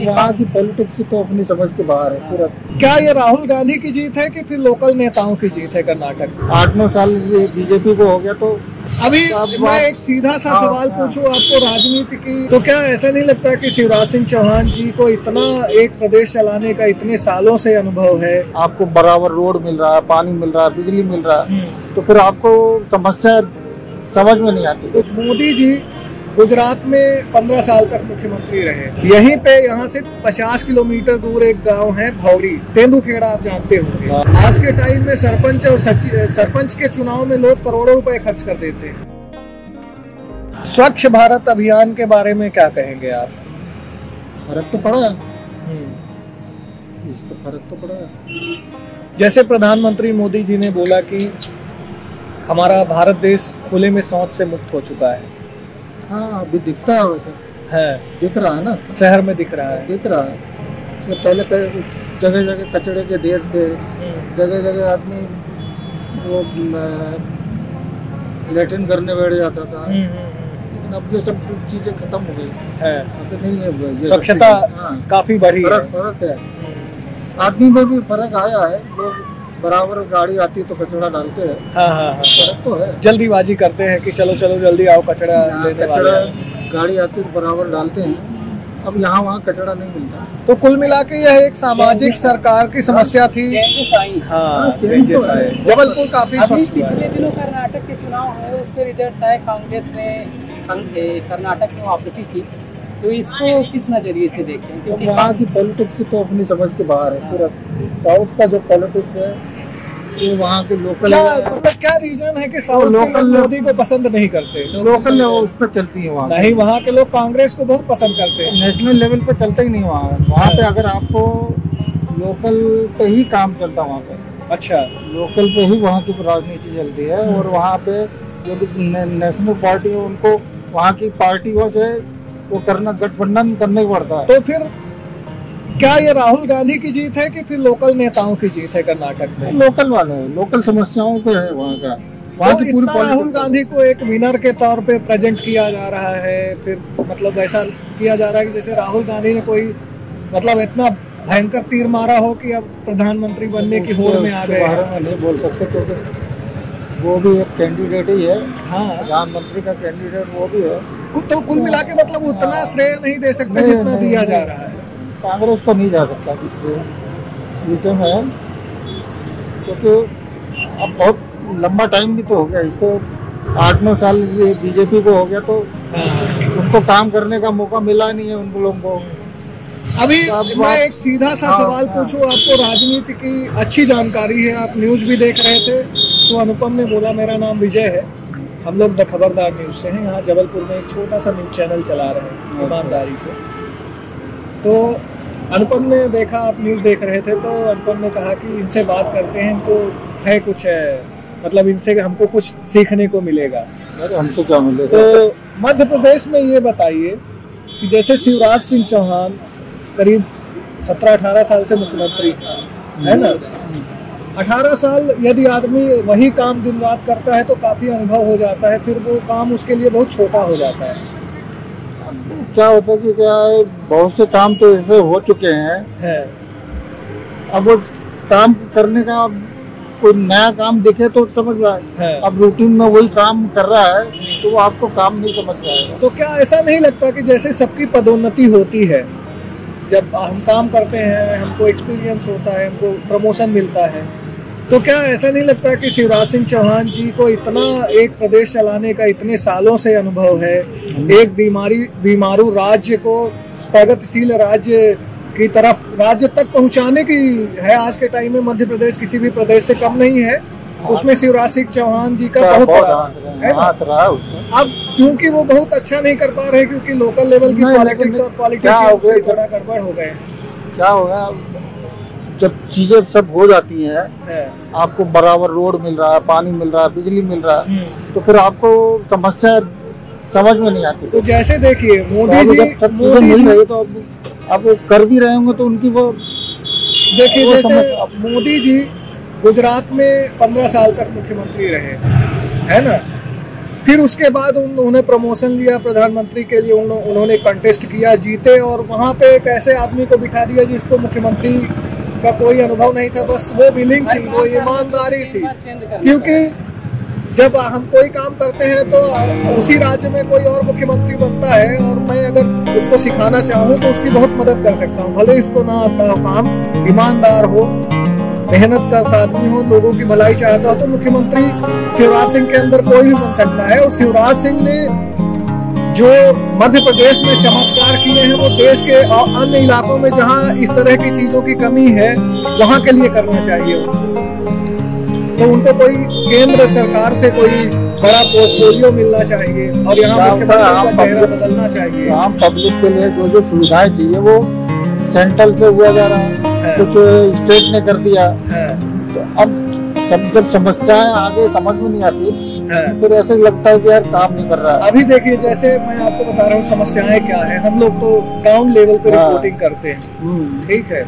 वहाँ की पॉलिटिक्स तो अपनी समझ के बाहर है पूरा। क्या ये राहुल गांधी की जीत है कि फिर लोकल नेताओं की जीत है कर्नाटक? आठ नौ साल ये बीजेपी को हो गया तो अभी मैं एक सीधा सा हाँ, सवाल हाँ। पूछूँ आपको राजनीति की? तो क्या ऐसा नहीं लगता कि शिवराज सिंह चौहान जी को इतना एक प्रदेश चलाने का इतने सालों से अनुभव है? आपको बराबर रोड मिल रहा है पानी मिल रहा है बिजली मिल रहा है हम्म। तो फिर आपको समस्या समझ में नहीं आती। तो मोदी जी गुजरात में पंद्रह साल तक मुख्यमंत्री रहे। यहीं पे यहाँ से पचास किलोमीटर दूर एक गाँव है भौरी। तेंदुखेड़ा आप जानते होंगे। आज के टाइम में सरपंच और सरपंच के चुनाव में लोग करोड़ों रुपए खर्च कर देते हैं। स्वच्छ भारत अभियान के बारे में क्या कहेंगे आप? फ़र्क तो पड़ा। हम्म। इसका फ़र्क तो पड़ा। जैसे प्रधानमंत्री मोदी जी ने बोला कि हमारा भारत देश खुले में शौच से मुक्त हो चुका है। हाँ अभी दिखता है वैसे। है। दिख रहा है ना? शहर में दिख रहा है। दिख रहा है। कि पहले जगह जगह कचड़े के ढेर थे। जगह जगह आदमी वो लेटिन करने बैठ जाता था। लेकिन अब ये सब चीज़ें खत्म हो गई। है। अब नहीं है ये स्वच्छता हाँ, काफ़ी बढ़ी है। फ़र्क फ़र्क है। आदमी में भी फ़र्क आया है। लोग बराबर गाड़ी आती है तो कचरा डालते हैं। हाँ हाँ हाँ। तो है। जल्दीबाजी करते हैं कि चलो चलो जल्दी आओ कचरा लेने वाले कचड़ा गाड़ी आती है तो बराबर डालते हैं। अब यहाँ वहाँ कचरा नहीं मिलता। तो कुल मिला के यह एक सामाजिक सरकार की समस्या थी। हाँ हाँ, तो जबलपुर काफ़ी पिछले दिनों कर्नाटक के चुनाव हुए उस पर रिज़ल्ट आए कांग्रेस ने कर्नाटक में वापसी की। तो इसको किस नज़रिए से देखते हैं? क्योंकि वहाँ की पॉलिटिक्स तो अपनी समझ के बाहर है पूरा साउथ का जो पॉलिटिक्स है वो वहाँ के लोकल क्या मतलब क्या रीजन है कि साउथ लोकल मोदी को पसंद नहीं करते? लोकल उस पर चलती है वहाँ नहीं वहाँ के लोग कांग्रेस को बहुत पसंद करते हैं। नेशनल लेवल पे चलता ही नहीं वहाँ। वहाँ पे अगर आपको लोकल पे ही काम चलता वहाँ पे। अच्छा। लोकल पे ही वहाँ की राजनीति चलती है और वहाँ पे जो भी नेशनल पार्टी है उनको वहाँ की पार्टियों से वो करना गठबंधन करने को पड़ता है। तो फिर क्या ये राहुल गांधी की जीत है कि फिर लोकल नेताओं की जीत है कर्नाटक में? लोकल वाले लोकल समस्याओं पे है वहाँ का। वहाँ तो की पूरी राहुल गांधी को एक विनर के तौर पे प्रेजेंट किया जा रहा है फिर मतलब ऐसा किया जा रहा है कि जैसे राहुल गांधी ने कोई मतलब इतना भयंकर तीर मारा हो कि अब प्रधानमंत्री बनने की होड़ में आ गए नहीं बोल सकते क्योंकि वो भी एक कैंडिडेट ही है। हाँ। प्रधानमंत्री का कैंडिडेट वो भी है। तो कुल मिला के मतलब उतना श्रेय नहीं दे सकते जितना दिया जा रहा है। कांग्रेस तो नहीं जा सकता इस विषय में क्योंकि अब बहुत लंबा टाइम भी तो हो गया इसको आठ नौ साल ये बीजेपी को हो गया तो उनको काम करने का मौका मिला नहीं है उन लोगों को। अभी मैं एक सीधा सा हाँ, सवाल हाँ। पूछूँ आपको राजनीति की अच्छी जानकारी है आप न्यूज़ भी देख रहे थे तो अनुपम ने बोला मेरा नाम विजय है। हम लोग द खबरदार न्यूज़ से हैं यहाँ जबलपुर में एक छोटा सा न्यूज़ चैनल चला रहे हैं अच्छा। ईमानदारी से। तो अनुपम ने देखा आप न्यूज़ देख रहे थे तो अनुपम ने कहा कि इनसे बात करते हैं इनको है कुछ है मतलब इनसे हमको कुछ सीखने को मिलेगा। हमको क्या मिलेगा? तो मध्य प्रदेश में ये बताइए कि जैसे शिवराज सिंह चौहान करीब सत्रह अठारह साल से मुख्यमंत्री है ना? अठारह साल यदि आदमी वही काम दिन रात करता है तो काफ़ी अनुभव हो जाता है फिर वो काम उसके लिए बहुत छोटा हो जाता है। क्या होता है कि क्या है बहुत से काम तो ऐसे हो चुके हैं। है। अब वो काम करने का कोई नया काम दिखे तो समझ में आए। है। अब रूटीन में वही काम कर रहा है तो वो आपको काम नहीं समझ में आएगा। तो क्या ऐसा नहीं लगता कि जैसे सबकी पदोन्नति होती है जब हम काम करते हैं हमको एक्सपीरियंस होता है हमको प्रमोशन मिलता है तो क्या ऐसा नहीं लगता कि शिवराज सिंह चौहान जी को इतना एक प्रदेश चलाने का इतने सालों से अनुभव है? एक बीमारी बीमारू राज्य को प्रगतिशील राज्य की तरफ़ राज्य तक पहुँचाने की है आज के टाइम में मध्य प्रदेश किसी भी प्रदेश से कम नहीं है। उसमें शिवराज सिंह चौहान जी का बहुत बड़ा है हाथ रहा उसमें। अब क्योंकि वो बहुत अच्छा नहीं कर पा रहे क्योंकि लोकल लेवल की पॉलिटिक्स और पॉलिटिक्स थोड़ा गड़बड़ हो गए क्या होगा जब चीज़ें सब हो जाती हैं आपको बराबर रोड मिल रहा है पानी मिल रहा है बिजली मिल रहा है हम्म। तो फिर आपको समस्या समझ में नहीं आती। तो जैसे देखिए तो मोदी जी सब चीज़ें मोदी मिल रही तो अब वो कर भी रहे होंगे तो उनकी वो देखिए जैसे मोदी जी गुजरात में पंद्रह साल तक मुख्यमंत्री रहे है ना? फिर उसके बाद उन- उन्होंने प्रमोशन लिया प्रधानमंत्री के लिए उन्होंने कंटेस्ट किया जीते और वहाँ पे एक ऐसे आदमी को बिठा दिया जिसको मुख्यमंत्री का कोई अनुभव नहीं था बस वो बिलिंग थी वो ईमानदारी थी। क्योंकि जब हम कोई काम करते हैं तो उसी राज्य में कोई और मुख्यमंत्री बनता है और मैं अगर उसको सिखाना चाहूँ तो उसकी बहुत मदद कर सकता हूँ। भले इसको ना आता हो काम ईमानदार हो मेहनत का आदमी हो लोगों की भलाई चाहता हो तो मुख्यमंत्री शिवराज सिंह के अंदर कोई भी बन सकता है। और शिवराज सिंह ने जो मध्य प्रदेश में चमत्कार किए हैं वो देश के अन्य इलाकों में जहाँ इस तरह की चीज़ों की कमी है वहाँ के लिए करना चाहिए। तो उनको कोई केंद्र सरकार से कोई बड़ा पोर्टफोलियो मिलना चाहिए और यहाँ चेहरा बदलना चाहिए आम पब्लिक के लिए जो जो सुविधाएँ चाहिए वो सेंट्रल से हुआ जा रहा है है। कुछ स्टेट ने कर दिया है, तो अब सब जब समस्याएँ आगे समझ में नहीं आती फिर ऐसे लगता है कि यार काम नहीं कर रहा है। अभी देखिए जैसे मैं आपको बता रहा हूँ समस्याएँ क्या है। हम लोग तो ग्राउंड लेवल पे हाँ। रिपोर्टिंग करते हैं। हम्म, ठीक है?